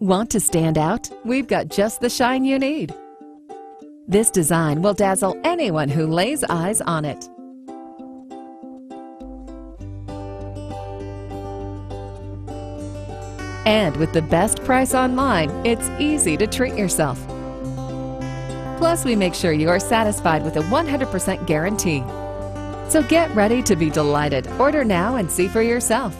Want to stand out? We've got just the shine you need. This design will dazzle anyone who lays eyes on it. And with the best price online, it's easy to treat yourself. Plus, we make sure you're satisfied with a 100% guarantee. So get ready to be delighted. Order now and see for yourself.